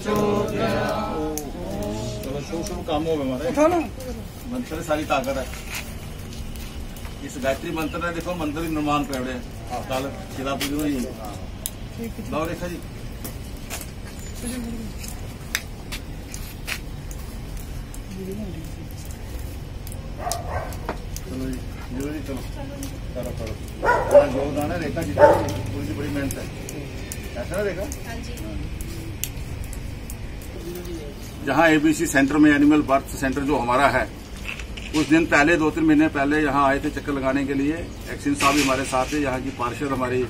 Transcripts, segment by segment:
शुभ शुभ कामों में मंत्र सारी ताकत है इस गायत्री मंत्र ने देखो मंदिर निर्माण कर कल शिला पूजी हुई ठीक लाओ रेखा जी चलो। जी ज़ीरो जी चलो करो करो योगदान है रेखा जी पूरी बड़ी मेहनत है। ऐसा ना रेखा जहाँ एबीसी सेंटर में एनिमल बर्थ सेंटर जो हमारा है कुछ दिन पहले दो तीन महीने पहले यहाँ आए थे चक्कर लगाने के लिए। एक्सिन साहब भी हमारे साथ थे, यहाँ की पार्षद हमारी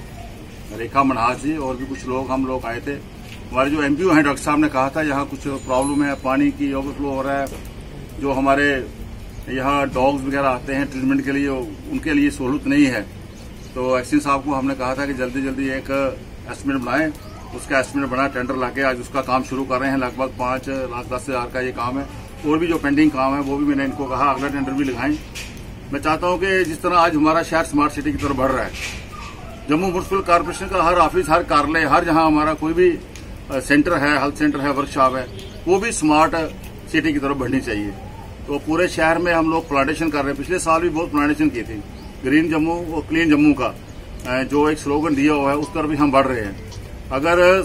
रेखा मनहास जी और भी कुछ लोग, हम लोग आए थे। हमारे जो एमपीओ हैं, डॉक्टर साहब ने कहा था, यहाँ कुछ प्रॉब्लम है, पानी की ओवरफ्लो हो रहा है, जो हमारे यहाँ डॉग्स वगैरह आते हैं ट्रीटमेंट के लिए, उनके लिए सहूलत नहीं है। तो एक्सिन साहब को हमने कहा था कि जल्दी जल्दी एक एस्टिमेट बनाएँ। उसका एस्टिमेट बना टेंडर लाके आज उसका काम शुरू कर रहे हैं। लगभग पाँच लाख दस हज़ार का ये काम है। और भी जो पेंडिंग काम है, वो भी मैंने इनको कहा। अगला टेंडर भी लगाएँ। मैं चाहता हूँ कि जिस तरह आज हमारा शहर स्मार्ट सिटी की तरफ़ बढ़ रहा है, जम्मू म्यूनसिपल कॉरपोरेशन का हर ऑफ़िस हर कार्यालय, हर जहाँ हमारा कोई भी सेंटर है हेल्थ सेंटर है वर्कशॉप है, वो भी स्मार्ट सिटी की तरफ़ बढ़नी चाहिए। तो पूरे शहर में हम लोग प्लांटेशन कर रहे हैं। पिछले साल भी बहुत प्लांटेशन की थी। ग्रीन जम्मू और क्लीन जम्मू का जो एक स्लोगन दिया हुआ है, उस तरफ़ भी हम बढ़ रहे हैं। अगर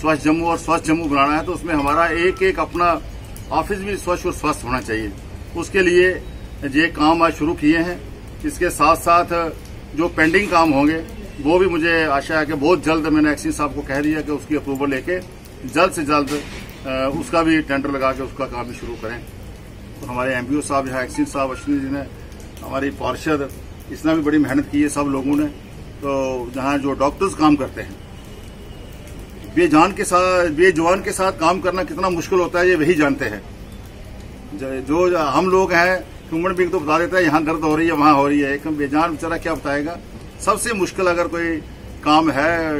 स्वच्छ जम्मू और स्वस्थ जम्मू बनाना है तो उसमें हमारा एक एक अपना ऑफ़िस भी स्वच्छ और स्वस्थ होना चाहिए। उसके लिए ये काम आज शुरू किए हैं, इसके साथ साथ जो पेंडिंग काम होंगे, वो भी मुझे आशा है कि बहुत जल्द मैंने एक्सिन साहब को कह दिया कि उसकी अप्रूवल लेके जल्द से जल्द उसका भी टेंडर लगा के उसका काम भी शुरू करें। तो हमारे एमपीओ साहब यहाँ एक्सिन साहब, अश्विनी जी ने, हमारी पार्षद, इसने भी बड़ी मेहनत की है सब लोगों ने। तो जहाँ जो डॉक्टर्स काम करते हैं बेजान के साथ बेजवान के साथ काम करना कितना मुश्किल होता है, ये वही जानते हैं। जो हम लोग हैं ह्यूमन बींग तो बता देता है, यहाँ दर्द हो रही है, वहाँ हो रही है। एक बेजान बेचारा क्या बताएगा? सबसे मुश्किल अगर कोई काम है,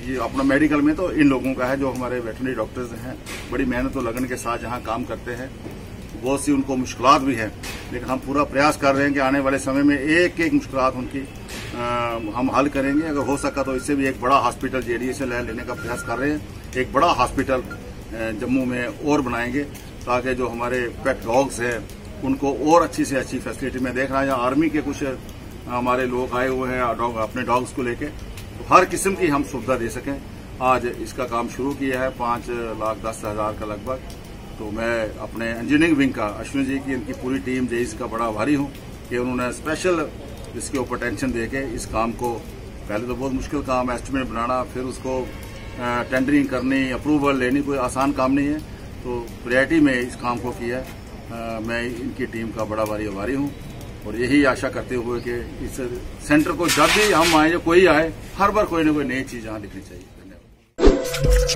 ये अपना मेडिकल में तो इन लोगों का है, जो हमारे वेटनरी डॉक्टर्स हैं। बड़ी मेहनत और लगन के साथ यहाँ काम करते हैं। बहुत सी उनको मुश्किल भी हैं, लेकिन हम पूरा प्रयास कर रहे हैं कि आने वाले समय में एक एक मुश्किलात उनकी हम हल करेंगे। अगर हो सका तो इससे भी एक बड़ा हॉस्पिटल जेडीए से लेने का प्रयास कर रहे हैं। एक बड़ा हॉस्पिटल जम्मू में और बनाएँगे ताकि जो हमारे पेट डॉग्स हैं, उनको और अच्छी से अच्छी फैसिलिटी में देख रहा है। आर्मी के कुछ हमारे लोग आए हुए हैं डॉग अपने डॉग्स को लेके। तो हर किस्म की हम सुविधा दे सकें। आज इसका काम शुरू किया है, पाँच लाख दस हज़ार का लगभग। तो मैं अपने इंजीनियरिंग विंग का, अश्विनी जी की, इनकी पूरी टीम जेईस का बड़ा आभारी हूँ कि उन्होंने स्पेशल इसके ऊपर टेंशन दे के इस काम को, पहले तो बहुत मुश्किल काम एस्टिमेट बनाना, फिर उसको टेंडरिंग करनी अप्रूवल लेनी, कोई आसान काम नहीं है। तो प्रायोरिटी में इस काम को किया मैं इनकी टीम का बड़ा भारी आभारी हूँ और यही आशा करते हुए कि इस सेंटर को जब भी हम आए या कोई आए, हर बार कोई ना कोई नई चीज़ यहाँ दिखनी चाहिए। धन्यवाद।